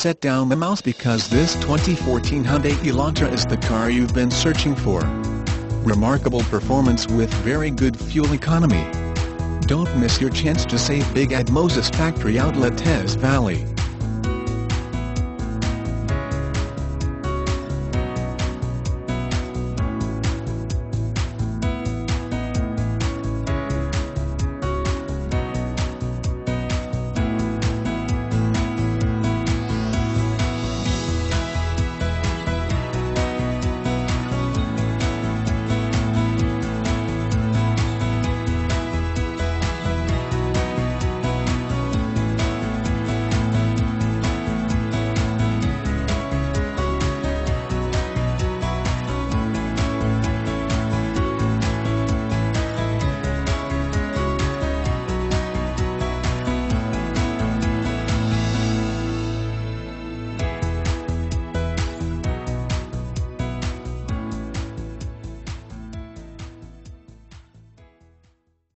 Set down the mouse because this 2014 Hyundai Elantra is the car you've been searching for. Remarkable performance with very good fuel economy. Don't miss your chance to save big at Moses Factory Outlet Teays Valley.